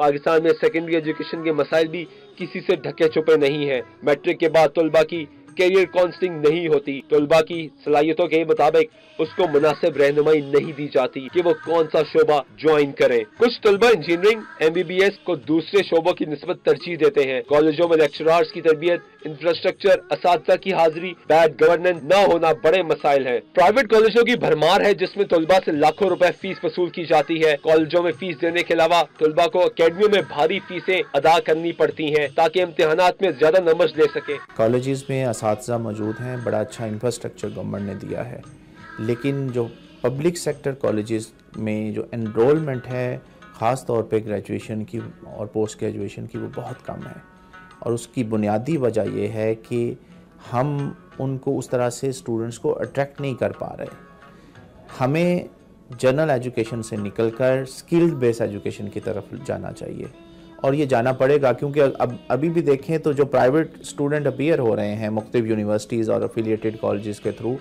पाकिस्तान में secondary education के मसाइल भी किसी से ढके छुपे नहीं है। मैट्रिक के बाद तलबा की कैरियर काउंसलिंग नहीं होती। तलबा की सलाहियतों के मुताबिक उसको मुनासिब रहनुमाई नहीं दी जाती कि वो कौन सा शोबा ज्वाइन करें। कुछ तलबा engineering M B B S को दूसरे शोबों की नस्बत तरजीह देते हैं। कॉलेजों में लेक्चरार्स की तरबियत इंफ्रास्ट्रक्चर इस की हाजिरी बैड गवर्नेंस न होना बड़े मसाइल है। प्राइवेट कॉलेजों की भरमार है जिसमें तलबा से लाखों रुपए फ़ीस वसूल की जाती है। कॉलेजों में फ़ीस देने के अलावा तलबा को अकेडमियों में भारी फीसें अदा करनी पड़ती है ताकि इम्तिहान में ज़्यादा नंबर ले सके। कॉलेज में इस मौजूद हैं, बड़ा अच्छा इंफ्रास्ट्रक्चर गवर्नमेंट ने दिया है। लेकिन जो पब्लिक सेक्टर कॉलेजेस में जो एनरोलमेंट है, ख़ास तौर पे ग्रेजुएशन की और पोस्ट ग्रेजुएशन की, वो बहुत कम है। और उसकी बुनियादी वजह यह है कि हम उनको उस तरह से स्टूडेंट्स को अट्रैक्ट नहीं कर पा रहे। हमें जनरल एजुकेशन से निकलकर स्किल्ड बेस एजुकेशन की तरफ़ जाना चाहिए। और ये जाना पड़ेगा, क्योंकि अब, अभी भी देखें तो जो प्राइवेट स्टूडेंट अपियर हो रहे हैं मुख्तु यूनिवर्सिटीज़ और अफिलिएटेड कॉलेज़ के थ्रू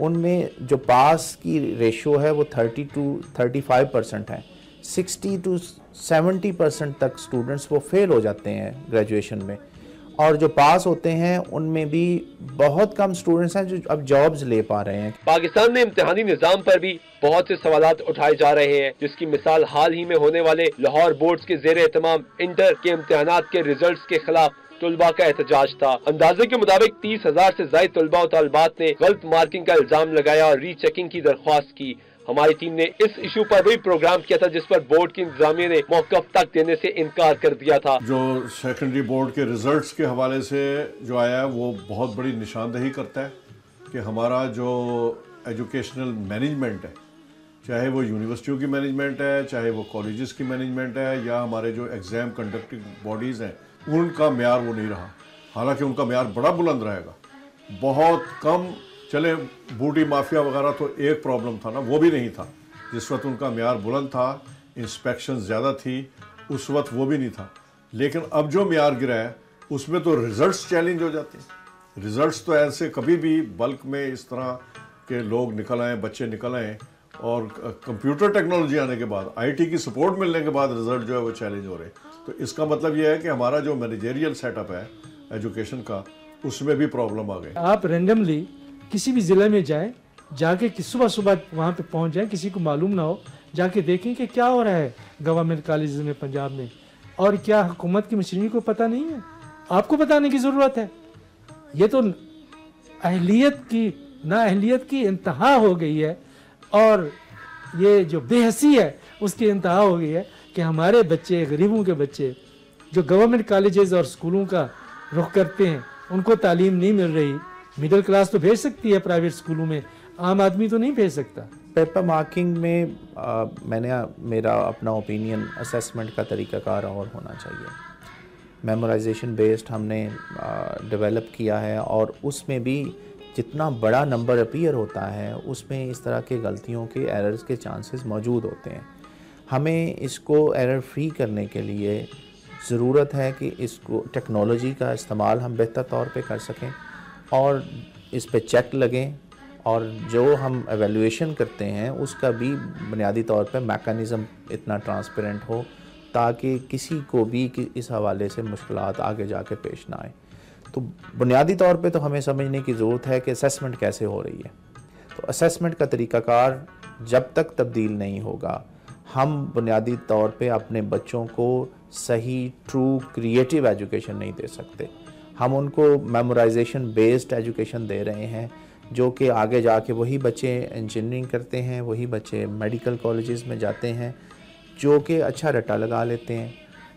उनमें जो पास की रेशो है वो 30 टू 35 परसेंट है। 60 टू 70 परसेंट तक स्टूडेंट्स वो फेल हो जाते हैं ग्रेजुएशन में। और जो पास होते हैं, उनमें भी बहुत कम स्टूडेंट्स हैं जो अब जॉब्स ले पा रहे हैं। पाकिस्तान में इम्तिहानी निज़ाम पर भी बहुत से सवाल उठाए जा रहे हैं, जिसकी मिसाल हाल ही में होने वाले लाहौर बोर्ड के जेर एहतमाम इंटर के इम्तहान के रिज़ल्ट के खिलाफ तलबा का एहतजाज था। अंदाजे के मुताबिक तीस हज़ार ऐसी जायद तलबा और तलबात ने गलत मार्किंग का इल्ज़ाम लगाया और रीचेकिंग की दरख्वास्त की। हमारी टीम ने इस इशू पर भी प्रोग्राम किया था, जिस पर बोर्ड की इंतजामिया ने मौकफ तक देने से इनकार कर दिया था। जो सेकेंडरी बोर्ड के रिजल्ट्स के हवाले से जो आया है, वो बहुत बड़ी निशानदेही करता है कि हमारा जो एजुकेशनल मैनेजमेंट है, चाहे वो यूनिवर्सिटियों की मैनेजमेंट है, चाहे वो कॉलेजेस की मैनेजमेंट है, या हमारे जो एग्ज़ाम कंडक्टिंग बॉडीज़ हैं, उनका मैार वो नहीं रहा। हालाँकि उनका मैार बड़ा बुलंद रहेगा। बहुत कम चले बूटी माफिया वगैरह तो एक प्रॉब्लम था ना, वो भी नहीं था। जिस वक्त उनका मैार बुलंद था इंस्पेक्शन ज़्यादा थी, उस वक्त वो भी नहीं था। लेकिन अब जो मैार गिरा है, उसमें तो रिज़ल्ट्स चैलेंज हो जाते हैं। रिज़ल्ट्स तो ऐसे कभी भी बल्क में इस तरह के लोग निकल आए, बच्चे निकल आए और कंप्यूटर टेक्नोलॉजी आने के बाद आईटी की सपोर्ट मिलने के बाद रिज़ल्ट जो है वो चैलेंज हो रहे हैं। तो इसका मतलब ये है कि हमारा जो मैनेजेरियल सेटअप है एजुकेशन का, उसमें भी प्रॉब्लम आ गई आप रेंडमली किसी भी ज़िले में जाएँ, जाके कि सुबह सुबह वहाँ पे पहुँच जाएँ, किसी को मालूम ना हो, जाके देखें कि क्या हो रहा है गवर्नमेंट कॉलेज में, पंजाब में। और क्या हुकूमत की मशीनरी को पता नहीं है? आपको बताने की ज़रूरत है। ये तो अहलियत की, ना अहलियत की इंतहा हो गई है। और ये जो बेहसी है, उसकी इंतहा हो गई है कि हमारे बच्चे, गरीबों के बच्चे, जो गवर्नमेंट कॉलेजेस और स्कूलों का रुख करते हैं, उनको तालीम नहीं मिल रही। मिडिल क्लास तो भेज सकती है प्राइवेट स्कूलों में। आम आदमी तो नहीं भेज सकता। पेपर मार्किंग में आ, मैंने मेरा अपना ओपिनियन असेसमेंट का तरीक़ाकार और होना चाहिए। मेमोराइजेशन बेस्ड हमने डेवलप किया है और उसमें भी जितना बड़ा नंबर अपीयर होता है उसमें इस तरह के गलतियों के एरर्स के चांसेस मौजूद होते हैं। हमें इसको एरर फ्री करने के लिए ज़रूरत है कि इसको टेक्नोलॉजी का इस्तेमाल हम बेहतर तौर पे कर सकें। और इस पे चेक लगें और जो हम एवेलुएशन करते हैं, उसका भी बुनियादी तौर पे मैकेनिज़्म इतना ट्रांसपेरेंट हो ताकि किसी को भी इस हवाले से मुश्किल आगे जाके पेश ना आए। तो बुनियादी तौर पे तो हमें समझने की ज़रूरत है कि असेसमेंट कैसे हो रही है। तो असेसमेंट का तरीक़ाकार जब तक तब्दील नहीं होगा, हम बुनियादी तौर पे अपने बच्चों को सही ट्रू क्रिएटिव एजुकेशन नहीं दे सकते। हम उनको मेमोराइजेशन बेस्ड एजुकेशन दे रहे हैं, जो कि आगे जाके वही बच्चे इंजीनियरिंग करते हैं, वही बच्चे मेडिकल कॉलेजेस में जाते हैं, जो कि अच्छा रट्टा लगा लेते हैं,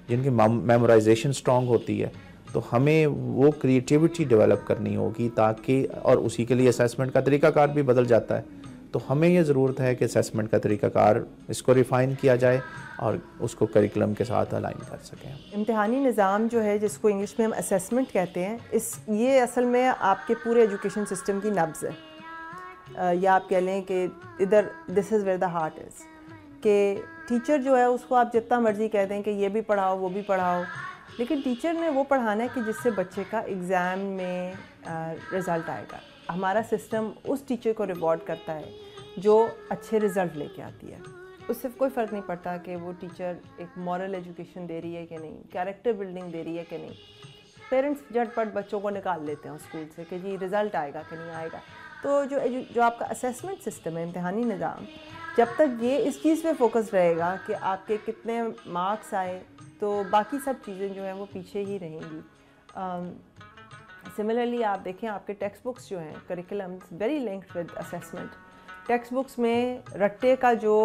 जिनकी मेमोराइजेशन स्ट्रॉन्ग होती है। तो हमें वो क्रिएटिविटी डेवलप करनी होगी ताकि, और उसी के लिए असेसमेंट का तरीकाकार भी बदल जाता है। तो हमें ये ज़रूरत है कि असेसमेंट का तरीक़ाकार इसको रिफ़ाइन किया जाए और उसको करिकुलम के साथ अलाइन कर सकें। इम्तहानी निज़ाम जो है, जिसको इंग्लिश में हम असेसमेंट कहते हैं, इस, ये असल में आपके पूरे एजुकेशन सिस्टम की नब्ज़ है। या आप कह लें कि इधर this is where the heart is कि टीचर जो है, उसको आप जितना मर्ज़ी कह दें कि ये भी पढ़ाओ, वो भी पढ़ाओ। लेकिन टीचर ने वो पढ़ाना है कि जिससे बच्चे का एग्ज़ाम में रिज़ल्ट आएगा। हमारा सिस्टम उस टीचर को रिवॉर्ड करता है, जो अच्छे रिज़ल्ट लेके आती है। उससे कोई फ़र्क नहीं पड़ता कि वो टीचर एक मॉरल एजुकेशन दे रही है कि नहीं कैरेक्टर बिल्डिंग दे रही है कि नहीं। पेरेंट्स झटपट बच्चों को निकाल लेते हैं स्कूल से कि जी रिज़ल्ट आएगा कि नहीं आएगा। तो जो जो आपका असेसमेंट सिस्टम है, इम्तहानी निज़ाम, जब तक ये इस चीज़ पे फोकस रहेगा कि आपके कितने मार्क्स आए तो बाकी सब चीज़ें जो हैं वो पीछे ही रहेंगी। सिमिलरली आप देखें, आपके टेक्स्ट बुक्स जो हैं curriculum very linked with assessment text books में रट्टे का जो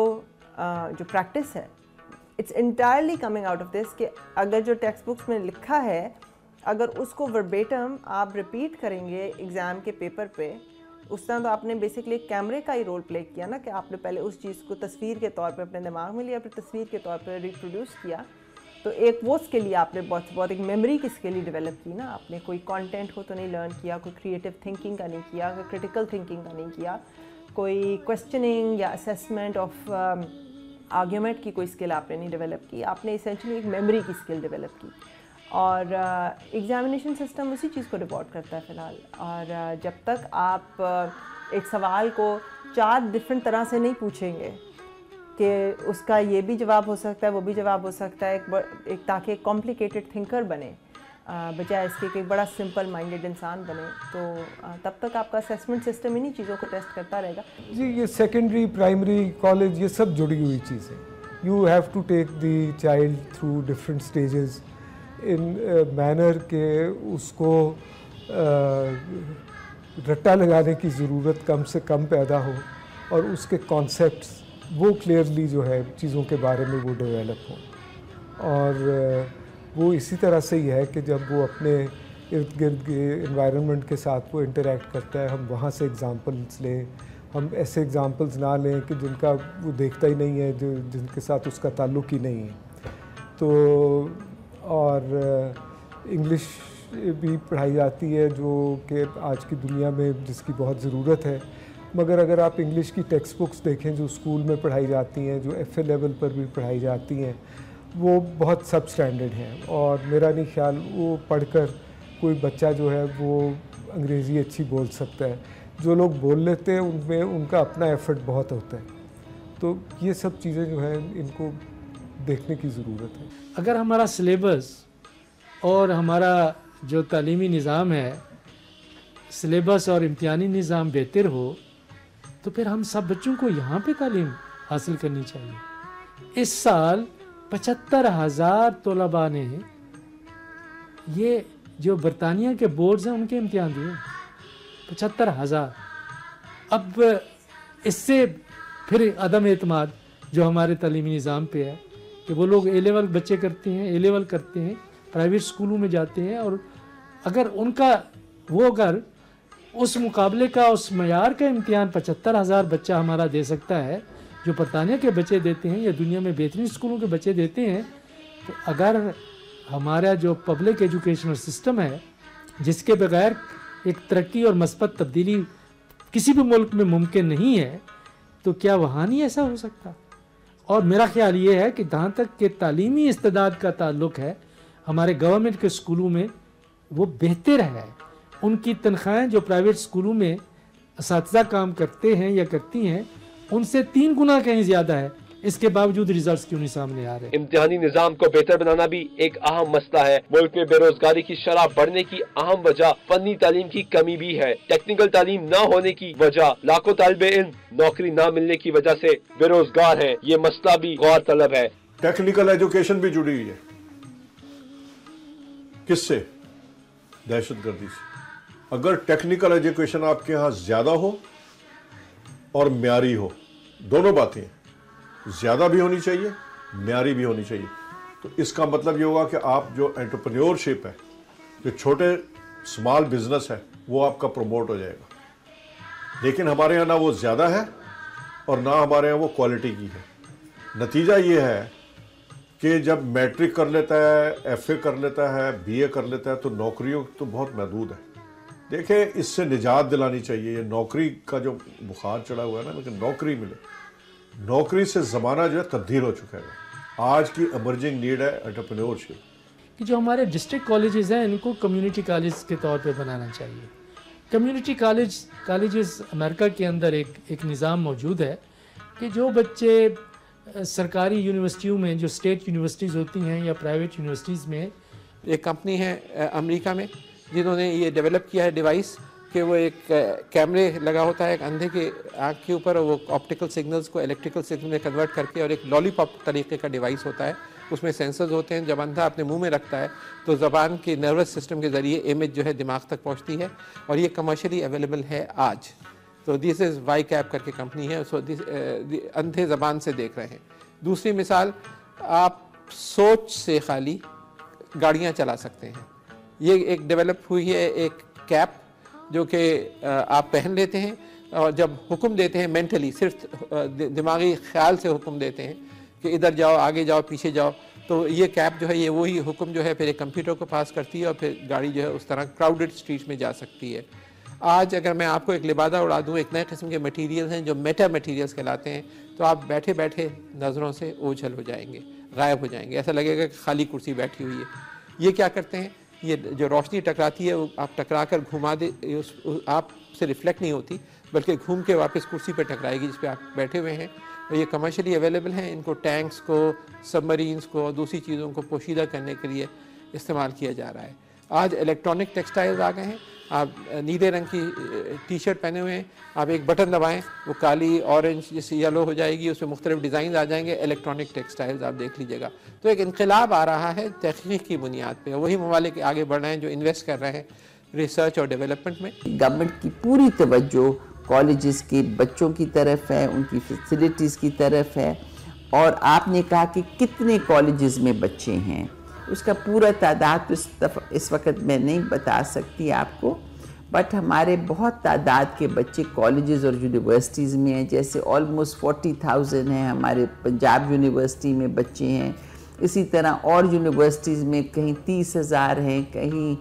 जो प्रैक्टिस है it's entirely coming out of this कि अगर जो टेक्स्ट बुक्स में लिखा है, अगर उसको वर्बेटम आप रिपीट करेंगे एग्ज़ाम के पेपर पे, उस तरह तो आपने बेसिकली कैमरे का ही रोल प्ले किया ना कि आपने पहले उस चीज़ को तस्वीर के तौर पे अपने दिमाग में लिया, फिर तस्वीर के तौर पे रिप्रोड्यूस किया। तो एक वो स्किल आपने बहुत बहुत एक मेमोरी की स्किल ही डेवलप की ना। आपने कोई कंटेंट को तो नहीं लर्न किया कोई क्रिएटिव थिंकिंग का नहीं किया कोई क्रिटिकल थिंकिंग का नहीं किया। कोई क्वेश्चनिंग या असेसमेंट ऑफ़ आर्ग्यूमेंट की कोई स्किल आपने नहीं डेवलप की। आपने इसेंशली एक मेमोरी की स्किल डेवलप की। और एग्ज़ामिनेशन uh, सिस्टम उसी चीज़ को रिपोर्ट करता है फ़िलहाल। और uh, जब तक आप uh, एक सवाल को चार डिफरेंट तरह से नहीं पूछेंगे कि उसका ये भी जवाब हो सकता है वो भी जवाब हो सकता है एक, एक ताकि एक कॉम्प्लिकेटेड थिंकर बने बजाय इसके कि एक बड़ा सिंपल माइंडेड इंसान बने। तो तब तक आपका असेसमेंट सिस्टम इन्हीं चीज़ों को टेस्ट करता रहेगा। जी ये सेकेंडरी प्राइमरी कॉलेज ये सब जुड़ी हुई चीज़। You have to take the child through different stages in manner के उसको रट्टा लगाने की ज़रूरत कम से कम पैदा हो और उसके कॉन्सेप्ट्स वो क्लियरली जो है चीज़ों के बारे में वो डेवलप हों। और, वो इसी तरह से ही है कि जब वो अपने इर्द गिर्द के इन्वायरमेंट के साथ वो इंटरेक्ट करता है, हम वहाँ से एग्ज़ाम्पल्स लें। हम ऐसे एग्ज़ाम्पल्स ना लें कि जिनका वो देखता ही नहीं है, जो, जिनके साथ उसका ताल्लुक़ ही नहीं है। तो और इंग्लिश भी पढ़ाई जाती है, जो कि आज की दुनिया में जिसकी बहुत ज़रूरत है मगर अगर आप इंग्लिश की टेक्स्ट बुक्स देखें, जो स्कूल में पढ़ाई जाती हैं, जो एफ़ लेवल पर भी पढ़ाई जाती हैं, वो बहुत सब स्टैंडर्ड हैं। और मेरा नहीं ख्याल, वो पढ़कर कोई बच्चा जो है, वो अंग्रेज़ी अच्छी बोल सकता है। जो लोग बोल लेते हैं, उनमें उनका अपना एफर्ट बहुत होता है। तो ये सब चीज़ें जो हैं, इनको देखने की ज़रूरत है। अगर हमारा सिलेबस और हमारा जो तलीमी निज़ाम है सिलेबस और इम्तहानी निज़ाम बेहतर हो तो फिर हम सब बच्चों को यहाँ पे तालीम हासिल करनी चाहिए। इस साल पचहत्तर हज़ार तलबा ने ये जो बरतानिया के बोर्ड्स हैं, उनके इम्तहान दिए। पचहत्तर हज़ार। अब इससे फिर अदम अतमाद जो हमारे तलीमी निज़ाम पे है कि वो लोग ए लेवल बच्चे करते हैं ए लेवल करते हैं प्राइवेट स्कूलों में जाते हैं और अगर उनका वो अगर उस मुकाबले का उस मैार का इम्तहान पचहत्तर हज़ार बच्चा हमारा दे सकता है, जो बरतानिया के बच्चे देते हैं या दुनिया में बेहतरीन स्कूलों के बच्चे देते हैं तो अगर हमारा जो पब्लिक एजुकेशनल सिस्टम है, जिसके बगैर एक तरक्की और मस्बत तब्दीली किसी भी मुल्क में मुमकिन नहीं है तो क्या वहाँ नहीं ऐसा हो सकता? और मेरा ख्याल ये है कि जहाँ तक के तालीमी इस्तेदाद का ताल्लुक है, हमारे गवर्नमेंट के स्कूलों में वो बेहतर है। उनकी तनख्वाहें जो प्राइवेट स्कूलों में इस काम करते हैं या करती हैं उनसे तीन गुना कहीं ज़्यादा है। इसके बावजूद रिजल्ट्स क्यों नहीं सामने आ रहे? इम्तिहानी निज़ाम को बेहतर बनाना भी एक अहम मसला है। मुल्क में बेरोजगारी की शराब बढ़ने की अहम वजह फनी तालीम की कमी भी है। टेक्निकल तालीम न होने की वजह लाखों तालब इन नौकरी न मिलने की वजह से बेरोजगार है। ये मसला भी गौर तलब है। टेक्निकल एजुकेशन भी जुड़ी हुई है। किससे? दहशत गर्दी से। अगर टेक्निकल एजुकेशन आपके यहाँ ज़्यादा हो और म्यारी हो, दोनों बातें ज़्यादा भी होनी चाहिए, म्यारी भी होनी चाहिए। तो इसका मतलब ये होगा कि आप जो एंटरप्रेन्योरशिप है, जो छोटे स्मॉल बिज़नेस है, वो आपका प्रमोट हो जाएगा। लेकिन हमारे यहाँ ना वो ज़्यादा है और ना हमारे यहाँ वो क्वालिटी की है। नतीजा ये है कि जब मैट्रिक कर लेता है एफए कर लेता है बीए कर लेता है तो नौकरियों तो बहुत महदूद है। देखें इससे निजात दिलानी चाहिए। ये नौकरी का जो बुखार चढ़ा हुआ है ना लेकिन नौकरी मिले। नौकरी से ज़माना जो है तब्दील हो चुका है। आज की एमर्जिंग नीड है एंटरप्रेन्योरशिप कि जो हमारे डिस्ट्रिक्ट कॉलेजेस हैं इनको कम्युनिटी कॉलेज के तौर पे बनाना चाहिए। कम्युनिटी कॉलेज कॉलेजेस अमेरिका के अंदर एक एक निज़ाम मौजूद है कि जो बच्चे सरकारी यूनिवर्सिटियों में जो स्टेट यूनिवर्सिटीज़ होती हैं या प्राइवेट यूनिवर्सिटीज़ में एक कंपनी है अमेरिका में। जिन्होंने ये डेवलप किया है डिवाइस कि वो एक कैमरे लगा होता है एक अंधे के आँख के ऊपर वो ऑप्टिकल सिग्नल्स को इलेक्ट्रिकल सिग्नल में कन्वर्ट करके और एक लॉलीपॉप तरीके का डिवाइस होता है। उसमें सेंसर्स होते हैं, जब अंधा अपने मुँह में रखता है तो ज़बान के नर्वस सिस्टम के ज़रिए इमेज जो है दिमाग तक पहुँचती है और ये कमर्शियली अवेलेबल है आज। तो दिस इज़ वाई कैप करके कंपनी है सो दिस अंधे ज़बान से देख रहे हैं। दूसरी मिसाल, आप सोच से खाली गाड़ियाँ चला सकते हैं। ये एक डेवलप हुई है एक कैप जो कि आप पहन लेते हैं और जब हुक्म देते हैं मेंटली सिर्फ़ दिमागी ख्याल से हुक्म देते हैं कि इधर जाओ, आगे जाओ, पीछे जाओ तो ये कैब जो है, ये वही हुक्म जो है फिर एक कंप्यूटर को पास करती है और फिर गाड़ी जो है उस तरह क्राउडेड स्ट्रीट में जा सकती है। आज अगर मैं आपको एक लिबादा उड़ा दूँ, एक नए किस्म के मटेरियल हैं जो मेटा मटेरियल्स कहलाते हैं तो आप बैठे बैठे नज़रों से ओझल हो जाएँगे, गायब हो जाएँगे। ऐसा लगेगा कि खाली कुर्सी बैठी हुई है। ये क्या करते हैं? ये जो रोशनी टकराती है वो आप टकरा कर घुमा दे उस, आपसे रिफ्लेक्ट नहीं होती बल्कि घूम के वापस कुर्सी पर टकराएगी जिस पर आप बैठे हुए हैं। ये कमर्शली अवेलेबल हैं इनको टैंक्स को सबमरीन्स को और दूसरी चीज़ों को पोशीदा करने के लिए इस्तेमाल किया जा रहा है। आज इलेक्ट्रॉनिक टेक्सटाइल्स आ गए हैं आप नीले रंग की टी शर्ट पहने हुए हैं। आप एक बटन दबाएँ, वो काली ऑरेंज जैसे येलो हो जाएगी, उसमें मुख्तलिफ़ डिज़ाइन आ जाएँगे इलेक्ट्रॉनिक टेक्सटाइल्स आप देख लीजिएगा। तो एक इनकलाब आ रहा है तहकीक की बुनियाद पर वही ममालिक आगे बढ़ रहे हैं जो इन्वेस्ट कर रहे हैं रिसर्च और डेवलपमेंट में। गवर्नमेंट की पूरी तवज्जो कॉलेज़ के बच्चों की तरफ़ है, उनकी फैसिलिटीज़ की तरफ़ है, और आपने कहा कि कितने कॉलेज़ में बच्चे हैं? उसका पूरा तादाद तो इस इस वक्त मैं नहीं बता सकती आपको बट हमारे बहुत तादाद के बच्चे कॉलेजेस और यूनिवर्सिटीज़ में हैं जैसे ऑलमोस्ट फोर्टी थाउज़ेंड हैं हमारे पंजाब यूनिवर्सिटी में बच्चे हैं। इसी तरह और यूनिवर्सिटीज़ में कहीं तीस हज़ार हैं कहीं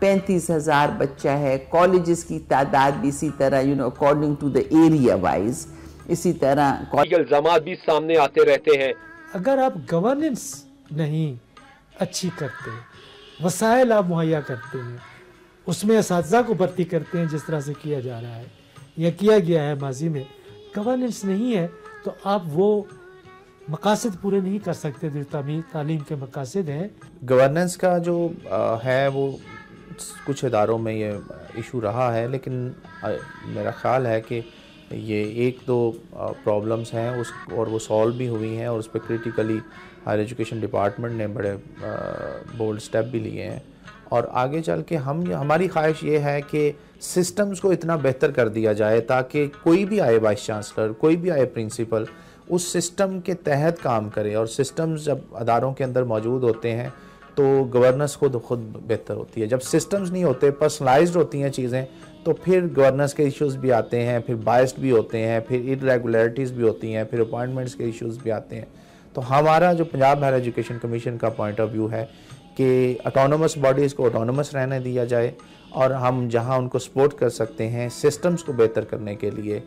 पैंतीस हज़ार बच्चा है। कॉलेजेस की तादाद भी इसी तरह you know according to the area wise इसी तरह इल्ज़ाम भी सामने आते रहते हैं। अगर आप गवर्नेंस नहीं अच्छी करते हैं। वसाइल आप मुहैया करते हैं। उसमें इस को भर्ती करते हैं, जिस तरह से किया जा रहा है। या किया गया है माजी में। गवर्नेंस नहीं है तो आप वो मकासद पूरे नहीं कर सकते, जो तालीम के मकासद हैं। गवर्नेंस का जो है, वो कुछ इदारों में ये इशू रहा है, लेकिन मेरा ख्याल है कि ये एक दो प्रॉब्लम्स हैं, उस, और वो सॉल्व भी हुई हैं, और उस पर क्रिटिकली हायर एजुकेशन डिपार्टमेंट ने बड़े बोल्ड स्टेप भी लिए हैं। और आगे चल के हम, हमारी ख्वाहिश ये है कि सिस्टम्स को इतना बेहतर कर दिया जाए ताकि कोई भी आए वाइस चांसलर कोई भी आए प्रिंसिपल उस सिस्टम के तहत काम करे। और सिस्टम्स जब अदारों के अंदर मौजूद होते हैं तो गवर्नेंस खुद खुद बेहतर होती है। जब सिस्टम्स नहीं होते पर्सनलाइज होती हैं चीज़ें तो फिर गवर्नेंस के इश्यूज़ भी आते हैं, फिर बाइस्ड भी होते हैं, फिर इरेगुलरिटीज़ भी होती हैं, फिर अपॉइंटमेंट्स के इश्यूज़ भी आते हैं। तो हमारा जो पंजाब हायर एजुकेशन कमीशन का पॉइंट ऑफ़ व्यू है कि अटोनमस बॉडीज़ को अटोनमस रहने दिया जाए और हम जहाँ उनको सपोर्ट कर सकते हैं सिस्टम्स को बेहतर करने के लिए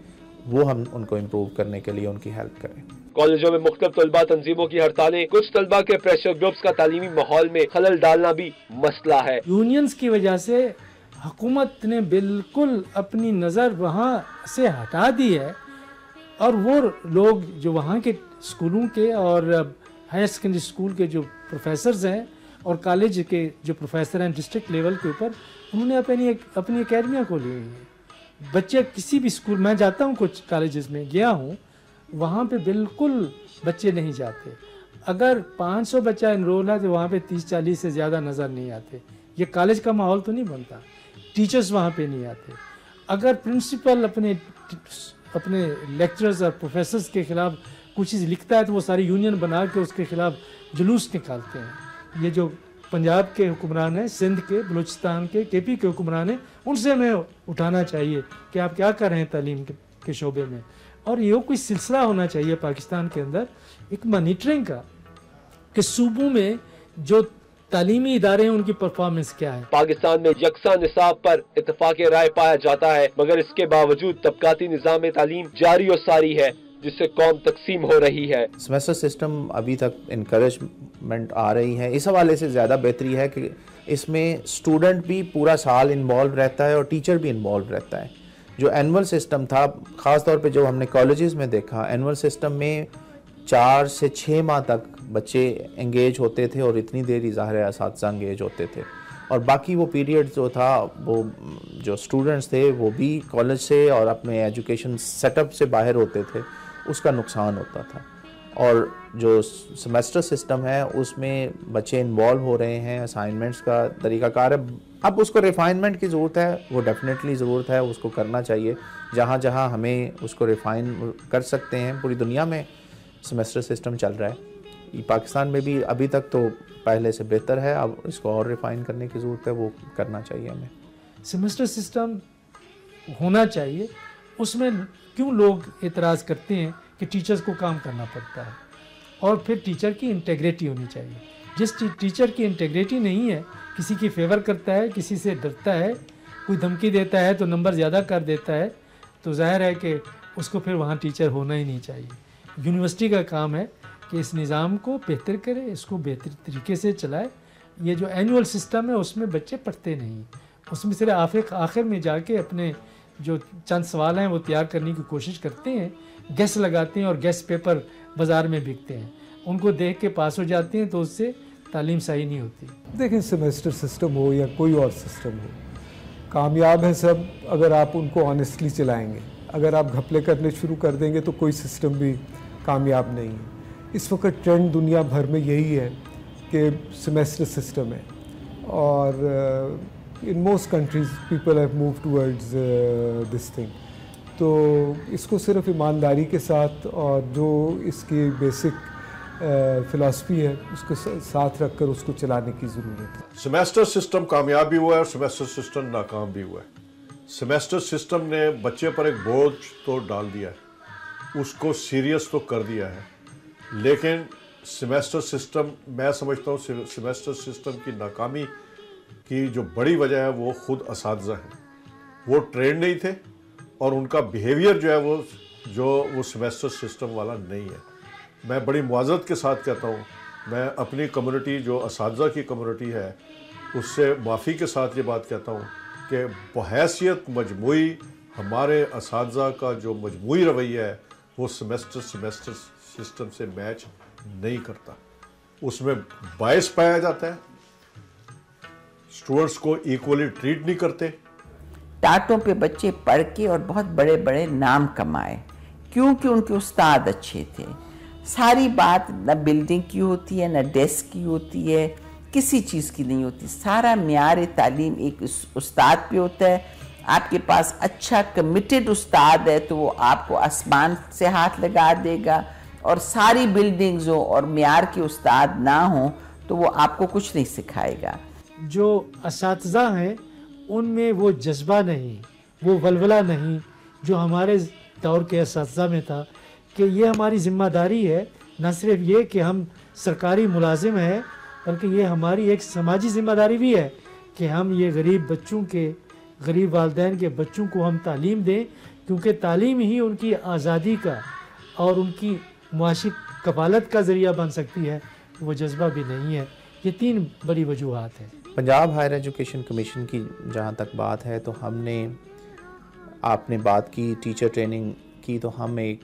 वो हम उनको इम्प्रूव करने के लिए उनकी हेल्प करें। कॉलेजों में मुख्तलिफ़ तलबा तंजीमों की हड़तालें कुछ तलबा के प्रेशर ग्रुप्स का तालीमी माहौल में खलल डालना भी मसला है। यूनियंस की वजह से हुकूमत ने बिल्कुल अपनी नज़र वहाँ से हटा दी है और वो लोग जो वहाँ के स्कूलों के और हायर सेकेंडरी स्कूल के जो प्रोफेसर्स हैं और कॉलेज के जो प्रोफेसर हैं डिस्ट्रिक्ट लेवल के ऊपर, उन्होंने अपनी अपनी अकेडमियाँ को हुई हैं। बच्चे किसी भी स्कूल, मैं जाता हूँ कुछ कॉलेजेस में, गया हूँ, वहाँ पे बिल्कुल बच्चे नहीं जाते। अगर 500 बच्चा इनरोल है तो वहाँ पे 30-40 से ज़्यादा नज़र नहीं आते। ये कॉलेज का माहौल तो नहीं बनता। टीचर्स वहाँ पे नहीं आते। अगर प्रिंसिपल अपने अपने लेक्चरर्स और प्रोफेसर्स के ख़िलाफ़ कुछ चीज़ लिखता है तो वो सारी यूनियन बना के उसके ख़िलाफ़ जुलूस निकालते हैं। ये जो पंजाब के हुक्मरान हैं सिंध के बलूचिस्तान के के पी के हुक्मरान हैं उनसे हमें उठाना चाहिए कि आप क्या कर रहे हैं तालीम के, के शोबे में। और ये कोई सिलसिला होना चाहिए पाकिस्तान के अंदर एक मॉनिटरिंग का कि सूबों में जो तालीमी इदारे हैं उनकी परफॉर्मेंस क्या है। पाकिस्तान में यकसा निसाब पर इतफाक राय पाया जाता है मगर इसके बावजूद तबकाती निज़ाम तालीम जारी और सारी है। जिससे कौम तकसीम हो रही है। सेमेस्टर सिस्टम अभी तक इनक्रेजमेंट आ रही है। इस हवाले से ज़्यादा बेहतरी है कि इसमें स्टूडेंट भी पूरा साल इन्वॉल्व रहता है और टीचर भी इन्वॉल्व रहता है। जो एनुअल सिस्टम था ख़ास तौर पे जो हमने कॉलेजेस में देखा एनुअल सिस्टम में चार से छः माह तक बच्चे एंगेज होते थे और इतनी देर ज़ाहिर इस होते थे। और बाकी वो पीरियड जो था, वो जो स्टूडेंट्स थे, वो भी कॉलेज से और अपने एजुकेशन सेटअप से बाहर होते थे। उसका नुकसान होता था। और जो सेमेस्टर सिस्टम है, उसमें बच्चे इन्वॉल्व हो रहे हैं असाइनमेंट्स का तरीक़ाकार है। अब उसको रिफाइनमेंट की ज़रूरत है, वो डेफिनेटली ज़रूरत है, उसको करना चाहिए। जहाँ जहाँ हमें उसको रिफ़ाइन कर सकते हैं, पूरी दुनिया में सेमेस्टर सिस्टम चल रहा है। पाकिस्तान में भी अभी तक तो पहले से बेहतर है, अब इसको और रिफ़ाइन करने की ज़रूरत है, वो करना चाहिए हमें। सेमेस्टर सिस्टम होना चाहिए, उसमें क्यों लोग एतराज़ करते हैं कि टीचर्स को काम करना पड़ता है? और फिर टीचर की इंटेग्रिटी होनी चाहिए। जिस टीचर की इंटेग्रिटी नहीं है, किसी की फेवर करता है, किसी से डरता है, कोई धमकी देता है तो नंबर ज़्यादा कर देता है तो ज़ाहिर है कि उसको फिर वहाँ टीचर होना ही नहीं चाहिए। यूनिवर्सिटी का काम है कि इस निज़ाम को बेहतर करे, इसको बेहतर तरीके से चलाए। ये जो एनुअल सिस्टम है, उसमें बच्चे पढ़ते नहीं। उसमें सिर्फ़ आखिर आखिर में जाके अपने जो चंद सवाल हैं वो तैयार करने की कोशिश करते हैं, गैस लगाते हैं और गैस पेपर बाज़ार में बिकते हैं। उनको देख के पास हो जाते हैं तो उससे तालीम सही नहीं होती। देखें, सेमेस्टर सिस्टम हो या कोई और सिस्टम हो, कामयाब है सब, अगर आप उनको ऑनेस्टली चलाएँगे। अगर आप घपले करने शुरू कर देंगे तो कोई सिस्टम भी कामयाब नहीं है। इस वक्त ट्रेंड दुनिया भर में यही है कि सेमेस्टर सिस्टम है और in most countries people have move towards this thing तो इसको सिर्फ़ ईमानदारी के साथ और जो इसकी बेसिक फ़िलासफ़ी है, उसको साथ रख कर उसको चलाने की ज़रूरत है। सेमेस्टर सिस्टम कामयाब भी हुआ है और सेमेस्टर सिस्टम नाकाम भी हुआ है। सेमेस्टर सिस्टम ने बच्चे पर एक बोझ तो डाल दिया है। उसको सीरियस तो कर दिया है। लेकिन सेमेस्टर सिस्टम मैं समझता हूँ सेमेस्टर सिस्टम की नाकामी की जो बड़ी वजह है, वो खुद इस हैं। वो ट्रेन नहीं थे और उनका बिहेवियर जो है, वो, जो, वो सेमेस्टर सिस्टम वाला नहीं है। मैं बड़ी मुआज़त के साथ कहता हूँ, मैं अपनी कम्युनिटी जो इस की कम्युनिटी है, उससे माफ़ी के साथ ये बात कहता हूँ कि बहैसियत मजमू हमारे इस का जो मजमू रवैया है, वो सेमेस्टर सेमेस्टर सिस्टम से मैच नहीं करता। उसमें बायस पाया जाता है स्टूडेंट्स को इक्वली ट्रीट नहीं करते। टाटों पे बच्चे पढ़ के और बहुत बड़े बड़े नाम कमाए। क्योंकि उनके उस्ताद अच्छे थे। सारी बात न बिल्डिंग की होती है, न डेस्क की होती है, किसी चीज़ की नहीं होती। सारा म्यार तालीम एक उस्ताद पे होता है। आपके पास अच्छा कमिटेड उस्ताद है तो वो आपको आसमान से हाथ लगा देगा। और सारी बिल्डिंग्स हो और म्यार के उस्ताद ना हो तो वो आपको कुछ नहीं सिखाएगा। जो इस हैं, उनमें वो जज्बा नहीं, वो वलवला नहीं, जो हमारे दौर के इस में था, कि ये हमारी ज़िम्मेदारी है, न सिर्फ़ ये कि हम सरकारी मुलाजिम हैं, बल्कि ये हमारी एक समाजी ज़िम्मेदारी भी है, कि हम ये गरीब बच्चों के, गरीब वालदेन के बच्चों को हम तालीम दें, क्योंकि तालीम ही उनकी आज़ादी का और उनकी मुआशी कपालत का ज़रिया बन सकती है, वो जज्बा भी नहीं है। ये तीन बड़ी वजूहत हैं। पंजाब हायर एजुकेशन कमीशन की जहाँ तक बात है तो हमने, आपने बात की, टीचर ट्रेनिंग की तो हम एक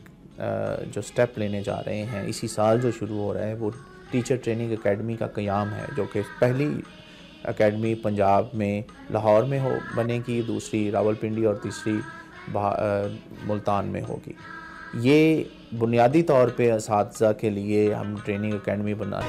जो स्टेप लेने जा रहे हैं, इसी साल जो शुरू हो रहा है, वो टीचर ट्रेनिंग एकेडमी का क़याम है, जो कि पहली एकेडमी पंजाब में लाहौर में हो, बनेगी, दूसरी रावलपिंडी और तीसरी मुल्तान में होगी। ये बुनियादी तौर पे इस के लिए हम ट्रेनिंग एकेडमी बना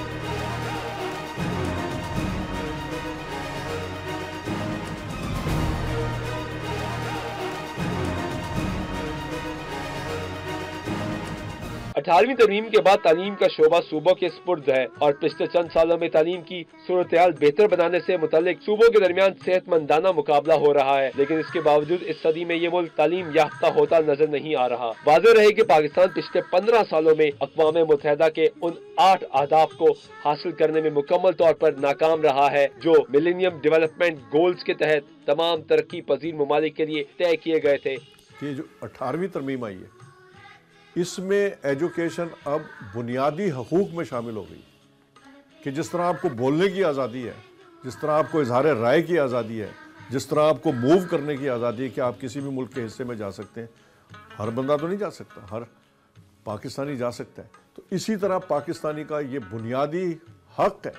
अठारहवीं तरमीम के बाद तालीम का शोबा सूबों के स्पुर्द है और पिछले चंद सालों में तालीम की सूरत बेहतर बनाने ऐसी मुतलिक सूबों के दरमियान सेहतमंदाना मुकाबला हो रहा है। लेकिन इसके बावजूद इस सदी में ये मुल्क तालीम याफ्ता होता नज़र नहीं आ रहा। वाजह रहे की पाकिस्तान पिछले पंद्रह सालों में अकवा मुतहदा के उन आठ अहदाफ को हासिल करने में मुकम्मल तौर पर नाकाम रहा है, जो मिलेनियम डेवलपमेंट गोल्स के तहत तमाम तरक्की पजीर ममालिक के लिए तय किए गए थे। ये जो अठारहवीं तरमीम आई है इसमें एजुकेशन अब बुनियादी हकूक़ में शामिल हो गई। कि जिस तरह आपको बोलने की आज़ादी है, जिस तरह आपको इजहार राय की आज़ादी है, जिस तरह आपको मूव करने की आज़ादी है कि आप किसी भी मुल्क के हिस्से में जा सकते हैं, हर बंदा तो नहीं जा सकता, हर पाकिस्तानी जा सकता है। तो इसी तरह पाकिस्तानी का ये बुनियादी हक है,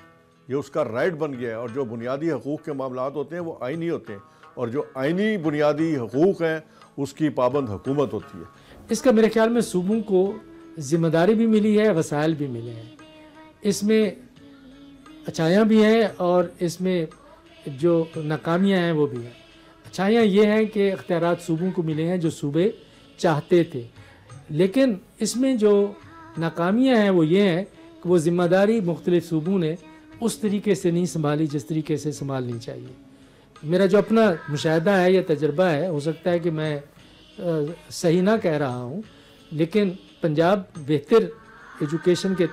ये उसका राइट बन गया है, और जो बुनियादी हकूक़ के मामला होते हैं वो आइनी होते हैं, और जो आइनी बुनियादी हकूक़ हैं, उसकी पाबंद हुकूमत होती है। इसका मेरे ख्याल में सूबों को ज़िम्मेदारी भी मिली है वसाइल भी मिले हैं। इसमें अच्छाइयाँ भी हैं और इसमें जो नाकामियाँ हैं वो भी हैं। अच्छाइयाँ ये हैं कि अख्तियार सूबों को मिले हैं जो सूबे चाहते थे। लेकिन इसमें जो नाकामियाँ हैं वो ये हैं कि वो ज़िम्मेदारी मुख्तलिफ़ सूबों ने उस तरीके से नहीं संभाली, जिस तरीके से संभालनी चाहिए। मेरा जो अपना मुशाह है या तजर्बा है, हो सकता है कि मैं सही ना कह रहा हूँ, लेकिन पंजाब बेहतर एजुकेशन के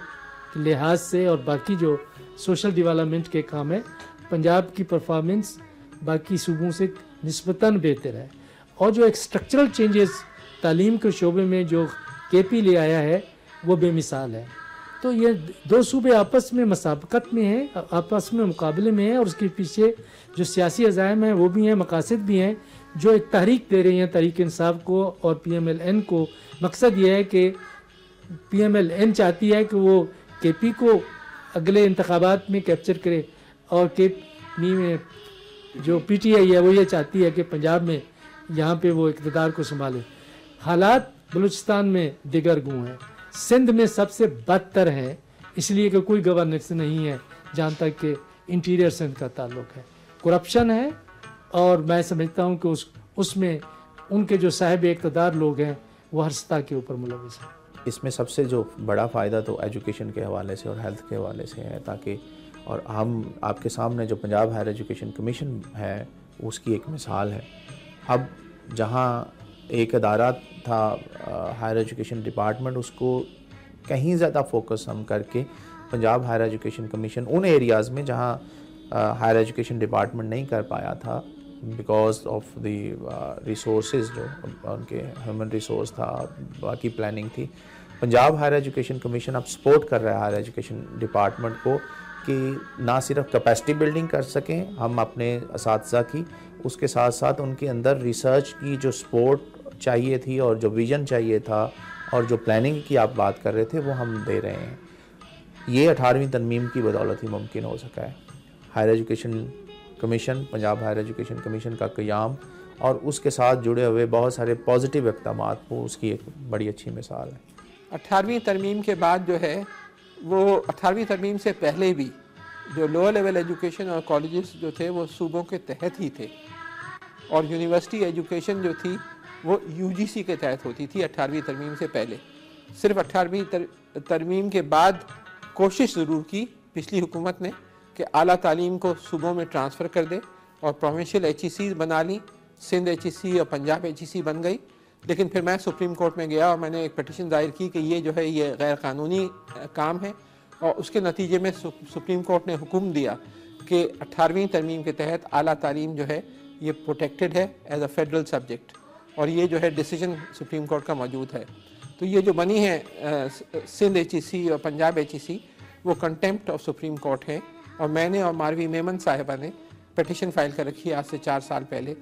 लिहाज से और बाकी जो सोशल डेवलपमेंट के काम है, पंजाब की परफॉर्मेंस बाकी सूबों से नस्बता बेहतर है। और जो एक स्ट्रक्चरल चेंजेस तालीम के शोबे में जो के पी ले आया है, वो बेमिसाल है। तो ये दो सूबे आपस में मसाबकत में हैं, आपस में मुकाबले में हैं और उसके पीछे जो सियासी अजायम हैं, वो भी हैं, मकासद भी हैं जो एक तहरीक दे रही हैं, तहरीक इंसाफ को और पी एम एल एन को। मकसद ये है कि पी एम एल एन चाहती है कि वो के पी को अगले इंतबात में कैप्चर करे और के पी में जो पी टी आई है, वो ये चाहती है कि पंजाब में यहाँ पे वो इकतदार को संभाले। हालात बलूचिस्तान में दिगर गुँ हैं। सिंध में सबसे बदतर है, इसलिए कि कोई गवर्नेंस नहीं है, जहाँ तक कि इंटीरियर सिंध का ताल्लुक है। करप्शन है और मैं समझता हूँ कि उस, उसमें उनके जो साहिब इकतदार लोग हैं, वो हर सतह के ऊपर मुलविस हैं। इसमें सबसे जो बड़ा फ़ायदा तो एजुकेशन के हवाले से और हेल्थ के हवाले से है, ताकि और हम, आपके सामने जो पंजाब हायर एजुकेशन कमीशन है, उसकी एक मिसाल है। अब जहाँ एक अदारा था हायर एजुकेशन डिपार्टमेंट, उसको कहीं ज़्यादा फोकस हम करके पंजाब हायर एजुकेशन कमीशन उन एरियाज़ में जहाँ हायर एजुकेशन डिपार्टमेंट नहीं कर पाया था बिकॉज़ ऑफ़ द रिसोर्स जो, उनके ह्यूमन रिसोर्स था, बाकी प्लानिंग थी। पंजाब हायर एजुकेशन कमीशन अब सपोर्ट कर रहा है हायर एजुकेशन डिपार्टमेंट को कि ना सिर्फ़ कैपेसिटी बिल्डिंग कर सकें, हम अपने इस की, उसके साथ साथ उनके अंदर रिसर्च की जो सपोर्ट चाहिए थी और जो विज़न चाहिए था और जो प्लानिंग की आप बात कर रहे थे, वो हम दे रहे हैं। ये अठारहवीं तरमीम की बदौलत ही मुमकिन हो सका है। Higher education commission Punjab higher education commission का क़्याम और उसके साथ जुड़े हुए बहुत सारे पॉजिटिव इकदाम वो उसकी एक बड़ी अच्छी मिसाल है। अठारहवीं तरमीम के बाद जो है वो अठारहवीं तरमीम से पहले भी जो लोअर लेवल एजुकेशन और कॉलेजेस जो थे वो सूबों के तहत ही थे। और यूनिवर्सिटी एजुकेशन जो थी वो यूजीसी के तहत होती थी अठारहवीं तरमीम से पहले। सिर्फ़ अठारहवीं तर, तरमीम के बाद कोशिश ज़रूर की पिछली हुकूमत ने कि आला तालीम को सूबों में ट्रांसफ़र कर दे और प्रोविंशियल एच बना ली। सिंध एच और पंजाब एच बन गई। लेकिन फिर मैं सुप्रीम कोर्ट में गया और मैंने एक पटिशन दायर की कि ये जो है, ये गैर कानूनी काम है। और उसके नतीजे में सुप्रीम कोर्ट ने हुक्म दिया कि अठारहवीं तरमीम के तहत आला तालीम जो है, ये प्रोटेक्टेड है एज अ फेडरल सब्जेक्ट और ये जो है डिसीज़न सुप्रीम कोर्ट का मौजूद है। तो ये जो बनी है सिंध एच और पंजाब एच वो कंटेम्प्ट ऑफ़ सुप्रीम कोर्ट है। और मैंने और मारवी मेमन साहिबा ने पटिशन फ़ाइल कर रखी है आज से चार साल पहले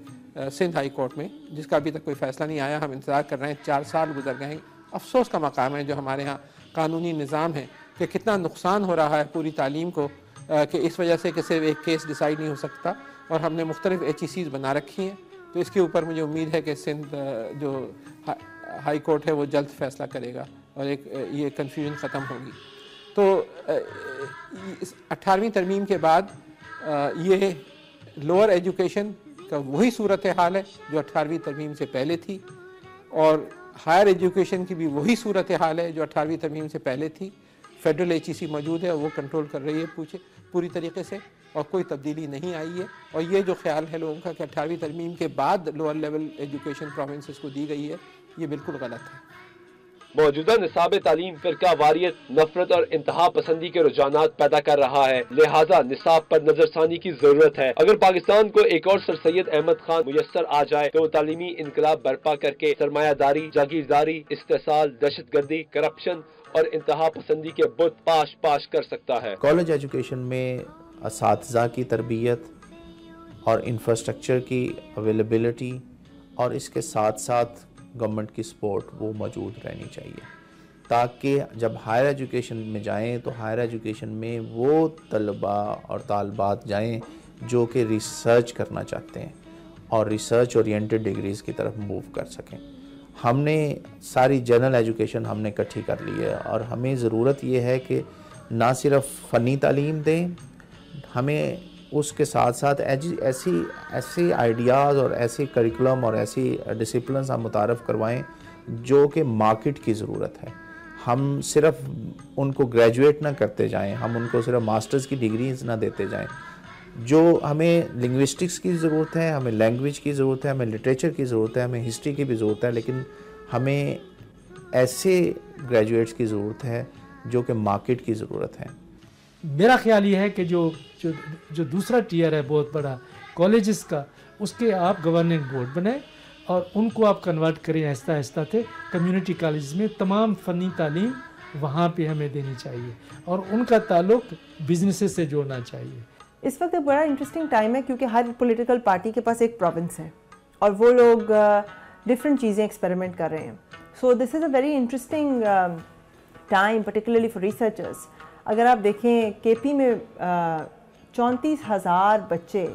सिंध हाई कोर्ट में, जिसका अभी तक कोई फैसला नहीं आया। हम इंतज़ार कर रहे हैं, चार साल गुजर गए हैं। अफसोस का मकाम है जो हमारे यहाँ कानूनी निज़ाम है कि कितना नुकसान हो रहा है पूरी तालीम को कि इस वजह से कि सिर्फ़ एक केस डिसाइड नहीं हो सकता और हमने मुख्तलिफ़ एच बना रखी हैं। तो इसके ऊपर मुझे उम्मीद है कि सिंध जो हाई कोर्ट है वो जल्द फैसला करेगा और एक ये कन्फ्यूज़न ख़त्म होगी। अठारहवीं तरमीम के बाद ये लोअर एजुकेशन का वही सूरत हाल है, जो अठारहवीं तरमीम से पहले थी, और हायर एजुकेशन की भी वही सूरत हाल है, जो अठारहवीं तरमीम से पहले थी। फेडरल एच मौजूद है वो कंट्रोल कर रही है पूछे, पूरी तरीके से, और कोई तब्दीली नहीं आई है। और ये जो ख्याल है लोगों का कि अठारहवीं तरमीम के बाद लोअर लेवल एजुकेशन प्रोविंस को दी गई है, ये बिल्कुल गलत है। मौजूदा निसाब तालीम फिरका वारियत, नफरत और इंतहा पसंदी के रुझान पैदा कर रहा है। लिहाजा निसाब पर नजरसानी की ज़रूरत है। अगर पाकिस्तान को एक और सर सैयद अहमद खान मुयसर आ जाए तो तालीमी इनकलाब बर्पा करके सरमायादारी, जागीरदारी, इस्तेसाल दहशत गर्दी करप्शन और इंतहा पसंदी के बुत पाश पाश कर सकता है। कॉलेज एजुकेशन में इस की तरबियत और इंफ्रास्ट्रक्चर की अवेलेबिलिटी और इसके साथ साथ गवर्नमेंट की सपोर्ट वो मौजूद रहनी चाहिए। ताकि जब हायर एजुकेशन में जाएँ तो हायर एजुकेशन में वो तलबा और तालबात जाएँ जो कि रिसर्च करना चाहते हैं और रिसर्च ओरिएंटेड डिग्रीज़ की तरफ़ मूव कर सकें। हमने सारी जनरल एजुकेशन हमने इकट्ठी कर ली है और हमें ज़रूरत ये है कि ना सिर्फ़ फ़नी तालीम दें, हमें उसके साथ साथ ऐसी ऐसी आइडियाज़ और ऐसे करिकुलम और ऐसी डिसिप्लिन हम मुतारफ़ करवाएँ जो कि मार्केट की ज़रूरत है। हम सिर्फ़ उनको ग्रेजुएट ना करते जाएँ, हम उनको सिर्फ़ मास्टर्स की डिग्रीज ना देते जाएँ। जो हमें लिंग्विस्टिक्स की ज़रूरत है, हमें लैंग्वेज की ज़रूरत है, हमें लिटरेचर की ज़रूरत है, हमें हिस्ट्री की भी ज़रूरत है, लेकिन हमें ऐसे ग्रेजुएट्स की ज़रूरत है जो कि मार्केट की ज़रूरत है। मेरा ख्याल ये है कि जो जो जो दूसरा टीयर है बहुत बड़ा कॉलेजेस का, उसके आप गवर्निंग बोर्ड बनाए और उनको आप कन्वर्ट करें आहिस्ता आहिस्ता थे। कम्युनिटी कॉलेज में तमाम फ़नी तालीम वहाँ पे हमें देनी चाहिए और उनका ताल्लुक बिज़नेस से जोड़ना चाहिए। इस वक्त एक बड़ा इंटरेस्टिंग टाइम है क्योंकि हर पॉलिटिकल पार्टी के पास एक प्रोविंस है और वो लोग डिफरेंट चीज़ें एक्सपेरिमेंट कर रहे हैं। So this is a very interesting time particularly for researchers अगर आप देखें के पी में चौंतीस हज़ार बच्चे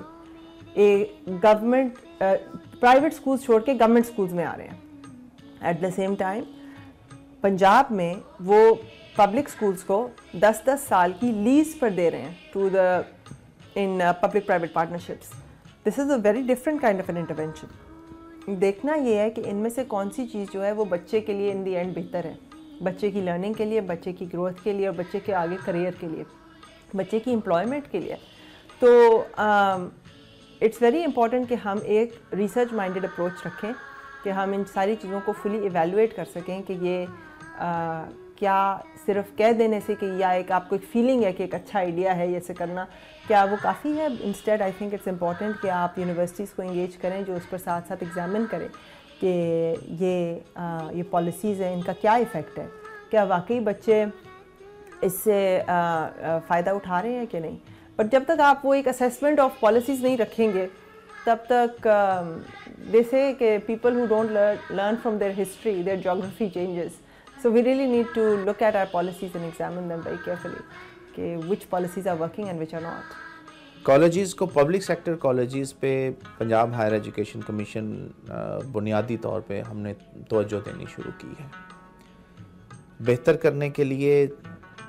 गवर्नमेंट प्राइवेट स्कूल्स छोड़ के गवर्नमेंट स्कूल्स में आ रहे हैं। At the same time Punjab में वो पब्लिक स्कूल्स को 10-10 साल की लीज पर दे रहे हैं to the in public private partnerships this is a very different kind of an intervention देखना ये है कि इनमें से कौन सी चीज़ जो है वो बच्चे के लिए इन दी एंड बेहतर है। बच्चे की लर्निंग के लिए बच्चे की ग्रोथ के लिए और बच्चे के आगे करियर के लिए बच्चे की एम्प्लॉयमेंट के लिए। तो इट्स वेरी इंपॉर्टेंट कि हम एक रिसर्च माइंडेड अप्रोच रखें कि हम इन सारी चीज़ों को फुली इवेलुएट कर सकें कि ये आ, क्या सिर्फ़ कह देने से कि या एक आपको एक फीलिंग है कि एक अच्छा आइडिया है ये से करना क्या वो काफ़ी है? Instead I think it's important कि आप यूनिवर्सिटीज़ को इंगेज करें जो उस पर साथ साथ एग्जामिन करें। कि ये आ, ये पॉलिसीज़ हैं इनका क्या इफ़ेक्ट है? क्या वाकई बच्चे इससे फ़ायदा उठा रहे हैं कि नहीं? बट जब तक आप वो एक असेसमेंट ऑफ़ पॉलिसीज़ नहीं रखेंगे तब तक जैसे कि people who don't learn from their history their geography changes so we really need to look at our policies and examine them very carefully कि which policies are working and which are not colleges को public sector colleges पे Punjab higher education commission बुनियादी तौर पे हमने तवज्जो देनी शुरू की है। बेहतर करने के लिए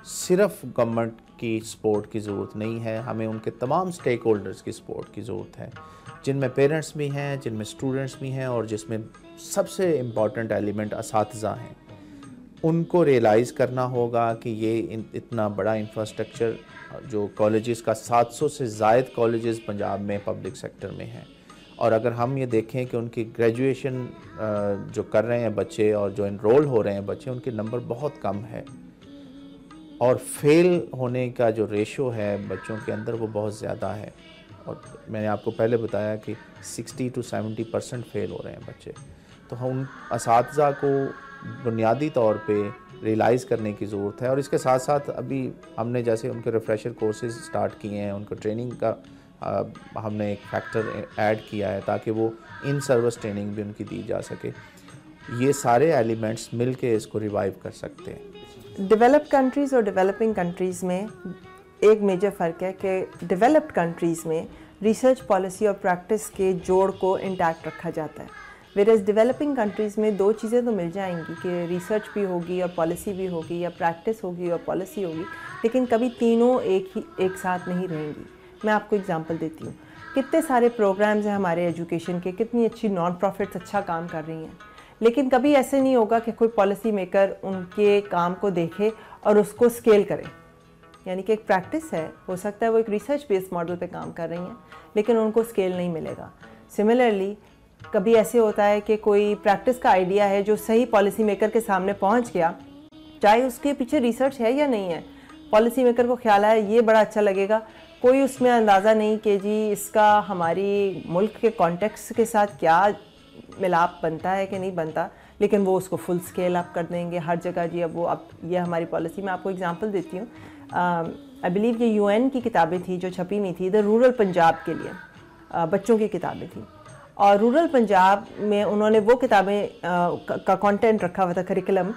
सिर्फ़ गवर्नमेंट की सपोर्ट की ज़रूरत नहीं है, हमें उनके तमाम स्टेक होल्डर्स की सपोर्ट की ज़रूरत है, जिनमें पेरेंट्स भी हैं, जिनमें स्टूडेंट्स भी हैं और जिसमें सबसे इंपॉर्टेंट एलिमेंट इस हैं। उनको रियलाइज़ करना होगा कि ये इतना बड़ा इंफ्रास्ट्रक्चर जो कॉलेजेस का 700 से ज़ायद कॉलेजेस पंजाब में पब्लिक सेक्टर में हैं। और अगर हम ये देखें कि उनकी ग्रेजुएशन जो कर रहे हैं बच्चे और जो इनरोल हो रहे हैं बच्चे, उनके नंबर बहुत कम है। और फेल होने का जो रेशो है बच्चों के अंदर वो बहुत ज़्यादा है। और मैंने आपको पहले बताया कि 60 टू 70 परसेंट फेल हो रहे हैं बच्चे। तो हम इस को बुनियादी तौर पे रियलाइज़ करने की ज़रूरत है। और इसके साथ साथ अभी हमने जैसे उनके रिफ़्रेशर कोर्सेज स्टार्ट किए हैं उनको ट्रेनिंग का आ, हमने एक फैक्टर ऐड किया है ताकि वो इन सर्विस ट्रेनिंग भी उनकी दी जा सके। ये सारे एलिमेंट्स मिल के इसको रिवाइव कर सकते हैं। डेवलप्ड कंट्रीज़ और डेवलपिंग कंट्रीज़ में एक मेजर फ़र्क है कि डेवलप्ड कंट्रीज़ में रिसर्च पॉलिसी और प्रैक्टिस के जोड़ को इंटैक्ट रखा जाता है। वेर एज डेवलपिंग कंट्रीज़ में दो चीज़ें तो मिल जाएँगी, कि रिसर्च भी होगी, और पॉलिसी भी होगी, या प्रैक्टिस होगी, और पॉलिसी होगी, लेकिन कभी तीनों एक ही, एक साथ नहीं रहेंगी। मैं आपको एग्जांपल देती हूँ। कितने सारे प्रोग्राम्स हैं हमारे एजुकेशन के, कितनी अच्छी नॉन प्रॉफिट्स अच्छा काम कर रही हैं। लेकिन कभी ऐसे नहीं होगा कि कोई पॉलिसी मेकर उनके काम को देखे और उसको स्केल करे। यानी कि एक प्रैक्टिस है, हो सकता है वो एक रिसर्च बेस्ड मॉडल पे काम कर रही हैं, लेकिन उनको स्केल नहीं मिलेगा। सिमिलरली कभी ऐसे होता है कि कोई प्रैक्टिस का आइडिया है जो सही पॉलिसी मेकर के सामने पहुँच गया चाहे उसके पीछे रिसर्च है या नहीं है पॉलिसी मेकर को ख्याल आया ये बड़ा अच्छा लगेगा। कोई उसमें अंदाज़ा नहीं कि जी इसका हमारी मुल्क के कॉन्टेक्स्ट के साथ क्या मिलाप बनता है कि नहीं बनता लेकिन वो उसको फुल स्केल अप कर देंगे। हर जगह जी अब वो अब ये हमारी पॉलिसी मैं आपको एग्जांपल देती हूँ। आई बिलीव ये यूएन की किताबें थी जो छपी हुई थी द रूरल पंजाब के लिए आ, बच्चों की किताबें थी। और रूरल पंजाब में उन्होंने वो किताबें का कंटेंट रखा हुआ था करिकुलम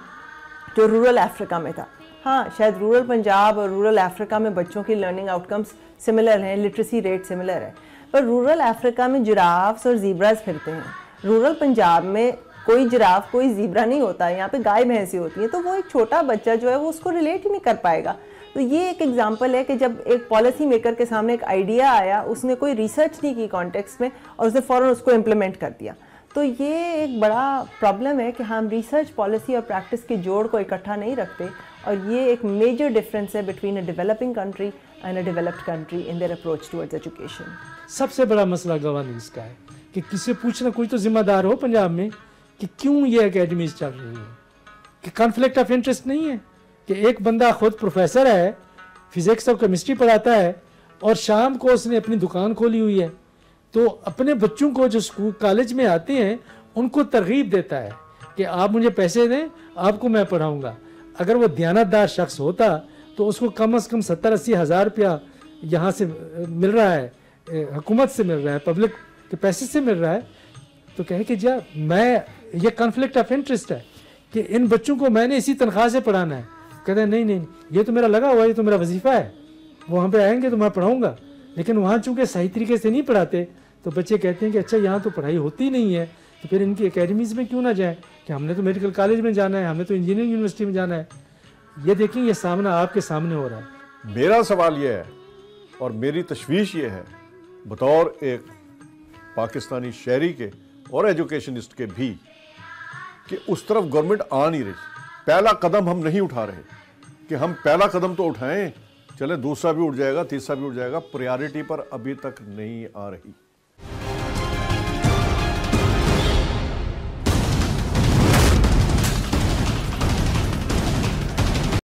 जो रूरल अफ्रीका में था। हाँ शायद रूरल पंजाब और रूरल अफ्रीका में बच्चों की लर्निंग आउटकम्स सिमिलर हैं लिटरेसी रेट सिमिलर है। पर रूरल अफ्रीका में जिराफ्स और जीब्राज फिरते हैं। रूरल पंजाब में कोई जिराफ कोई जीब्रा नहीं होता है यहाँ पे गाय, भैंसी होती हैं तो वो एक छोटा बच्चा जो है, वो उसको रिलेट ही नहीं कर पाएगा। तो ये एक एग्जांपल है कि जब एक पॉलिसी मेकर के सामने एक आइडिया आया, उसने कोई रिसर्च नहीं की कॉन्टेक्स्ट में और उसने फ़ौरन उसको इम्प्लीमेंट कर दिया। तो ये एक बड़ा प्रॉब्लम है कि हम रिसर्च पॉलिसी और प्रैक्टिस के जोड़ को इकट्ठा नहीं रखते और ये एक मेजर डिफरेंस है between a developing country and a developed country in their approach towards education सबसे बड़ा मसला गवर्नेंस का है कि किसी पूछना, कोई तो जिम्मेदार हो पंजाब में कि क्यों ये अकेडमीज चल रही है? कि कॉन्फ्लिक्ट ऑफ़ इंटरेस्ट नहीं है? कि एक बंदा खुद प्रोफेसर है फिजिक्स और केमिस्ट्री पढ़ाता है और शाम को उसने अपनी दुकान खोली हुई है। तो अपने बच्चों को जो स्कूल कॉलेज में आते हैं, उनको तरगीब देता है कि आप मुझे पैसे दें, आपको मैं पढ़ाऊँगा। अगर वो दयानतदार शख्स होता तो उसको कम अज़ कम सत्तर अस्सी हज़ार रुपया यहाँ से मिल रहा है हुकूमत से मिल रहा है पब्लिक के पैसे से मिल रहा है। तो कहे कि जा मैं, ये कन्फ्लिक्ट ऑफ़ इंटरेस्ट है कि इन बच्चों को मैंने इसी तनख्वाह से पढ़ाना है। कहते हैं, नहीं नहीं, ये तो मेरा लगा हुआ है ये तो मेरा वजीफ़ा है। वो वहाँ पे आएँगे तो मैं पढ़ाऊँगा। लेकिन वहाँ चूँकि सही तरीके से नहीं पढ़ाते तो बच्चे कहते हैं कि अच्छा यहाँ तो पढ़ाई होती नहीं है। तो फिर इनकी अकेडमीज़ में क्यों ना जाए? कि हमने तो मेडिकल कॉलेज में जाना है हमें तो इंजीनियरिंग यूनिवर्सिटी में जाना है। ये देखें, ये सामना आपके सामने हो रहा है। मेरा सवाल ये है और मेरी तशवीश ये है, बतौर एक पाकिस्तानी शहरी के और एजुकेशनिस्ट के भी, कि उस तरफ़ गवर्नमेंट आ नहीं रही। पहला कदम हम नहीं उठा रहे। कि हम पहला कदम तो उठाएँ, चले दूसरा भी उठ जाएगा, तीसरा भी उठ जाएगा प्रायोरिटी पर अभी तक नहीं आ रही।